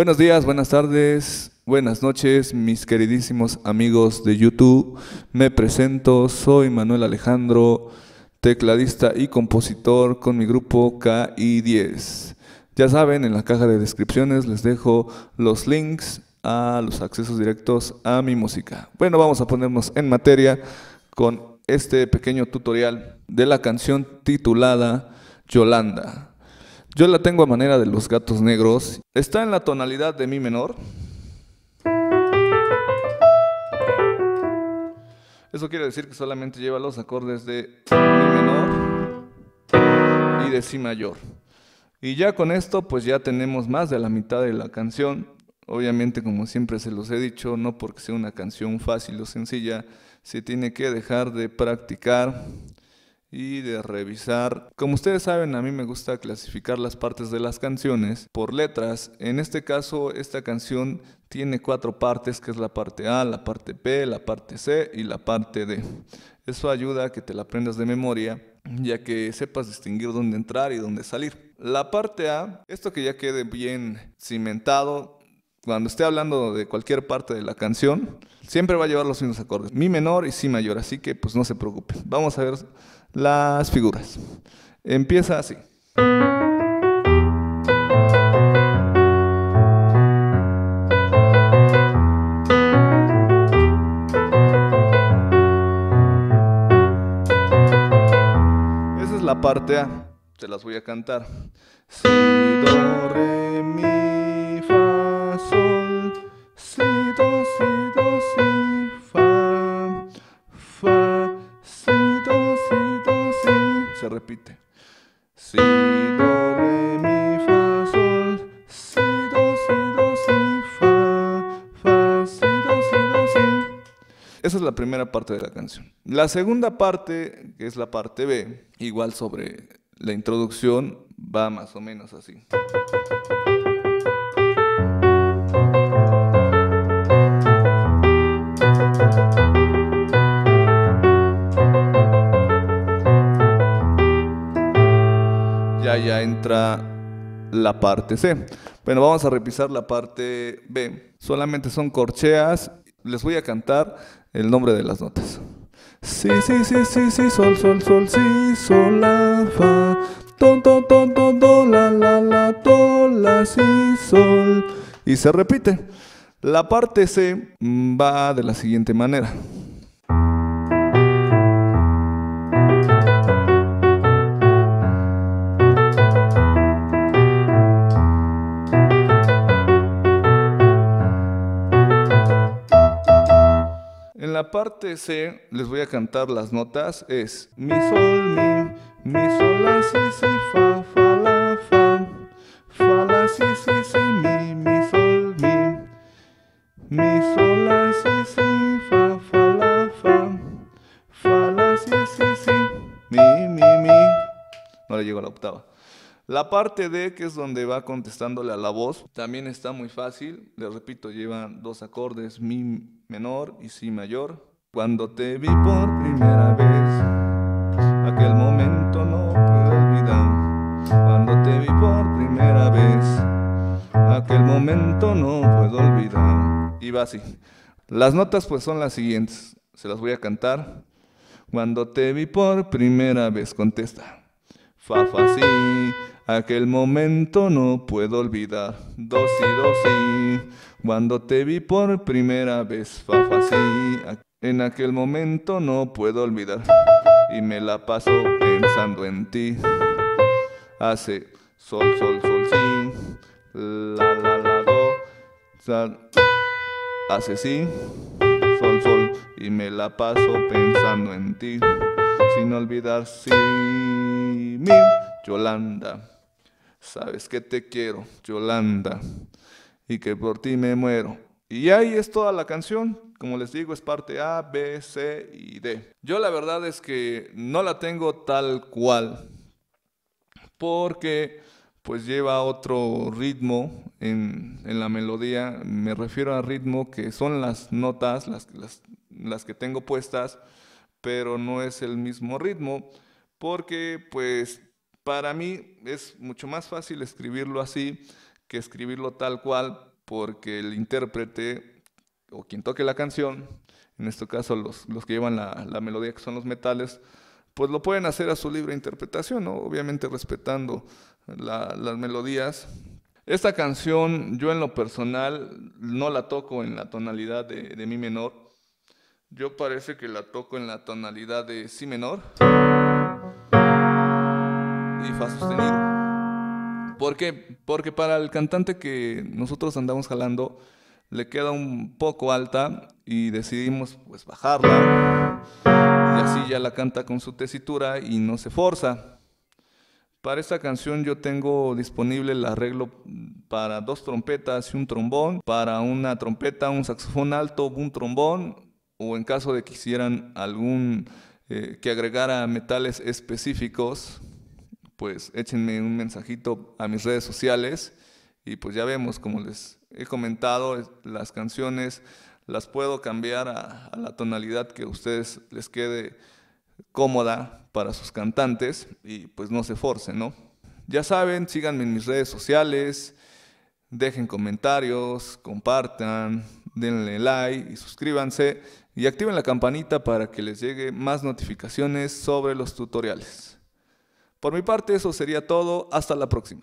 Buenos días, buenas tardes, buenas noches, mis queridísimos amigos de YouTube. Me presento, soy Manuel Alejandro, tecladista y compositor con mi grupo KI10. Ya saben, en la caja de descripciones les dejo los links a los accesos directos a mi música. Bueno, vamos a ponernos en materia con este pequeño tutorial de la canción titulada Yolanda. Yo la tengo a manera de los gatos negros. Está en la tonalidad de mi menor. Eso quiere decir que solamente lleva los acordes de mi menor y de si mayor. Y ya con esto pues ya tenemos más de la mitad de la canción. Obviamente como siempre se los he dicho, no porque sea una canción fácil o sencilla, se tiene que dejar de practicar y de revisar. Como ustedes saben, a mí me gusta clasificar las partes de las canciones por letras. En este caso, esta canción tiene cuatro partes, que es la parte A, la parte B, la parte C y la parte D. Eso ayuda a que te la aprendas de memoria, ya que sepas distinguir dónde entrar y dónde salir. La parte A, esto que ya quede bien cimentado, cuando esté hablando de cualquier parte de la canción, siempre va a llevar los mismos acordes, mi menor y si mayor, así que pues no se preocupen. Vamos a ver las figuras. Empieza así. Esa es la parte A. Se las voy a cantar. Si, do, re, mi, Se repite. Si, do, re, mi, fa, sol. Si, do, si, do, si, fa. Fa, si, do, si, do, si. Esa es la primera parte de la canción. La segunda parte, que es la parte B, igual sobre la introducción, va más o menos así. La parte C. Bueno, vamos a revisar la parte B. Solamente son corcheas. Les voy a cantar el nombre de las notas. Si, si, si, si, si, sol, sol, sol, si, sol, la, fa. Do, do, do, do, do, la, la, la, do, la, si, sol. Y se repite. La parte C va de la siguiente manera. Parte C les voy a cantar las notas. Es mi sol, mi, mi sol, la, si, si, fa, fa, la, fa. Fa, la, si, si, si, mi, mi sol, mi. Mi sol, la, si, si, fa, fa, la, fa. Fa, la, si, si, si. Mi, mi, mi. No le llego a la octava. La parte D, que es donde va contestándole a la voz, también está muy fácil. Les repito, lleva dos acordes, mi menor y si mayor. Cuando te vi por primera vez, aquel momento no puedo olvidar. Cuando te vi por primera vez, aquel momento no puedo olvidar. Y va así. Las notas pues son las siguientes. Se las voy a cantar. Cuando te vi por primera vez, contesta. Fa, fa, si, aquel momento no puedo olvidar. Do, si, do, si, cuando te vi por primera vez. Fa, fa, si, en aquel momento no puedo olvidar. Y me la paso pensando en ti. Hace sol, sol, sol, si, la, la, la, do, sa, hace si, sol, sol, y me la paso pensando en ti. Sin olvidar si mi Yolanda. Sabes que te quiero, Yolanda, y que por ti me muero. Y ahí es toda la canción. Como les digo, es parte A, B, C y D. Yo la verdad es que no la tengo tal cual, porque pues lleva otro ritmo en, en la melodía. Me refiero a ritmo que son las notas, las, las, las que tengo puestas, pero no es el mismo ritmo, porque pues para mí es mucho más fácil escribirlo así que escribirlo tal cual, porque el intérprete o quien toque la canción, en este caso los, los que llevan la, la, melodía que son los metales, pues lo pueden hacer a su libre interpretación, obviamente respetando la, las melodías. Esta canción yo en lo personal no la toco en la tonalidad de, de mi menor, yo parece que la toco en la tonalidad de si menor y fa sostenido. ¿Por qué? Porque para el cantante que nosotros andamos jalando le queda un poco alta y decidimos pues bajarla y así ya la canta con su tesitura y no se forza. Para esta canción yo tengo disponible el arreglo para dos trompetas y un trombón, para una trompeta, un saxofón alto, un trombón, o en caso de que quisieran algún eh, que agregara metales específicos, pues échenme un mensajito a mis redes sociales y pues ya vemos, como les he comentado, las canciones las puedo cambiar a, la tonalidad que a ustedes les quede cómoda para sus cantantes y pues no se forcen, ¿no? Ya saben, síganme en mis redes sociales, dejen comentarios, compartan, denle like y suscríbanse y activen la campanita para que les llegue más notificaciones sobre los tutoriales. Por mi parte eso sería todo, hasta la próxima.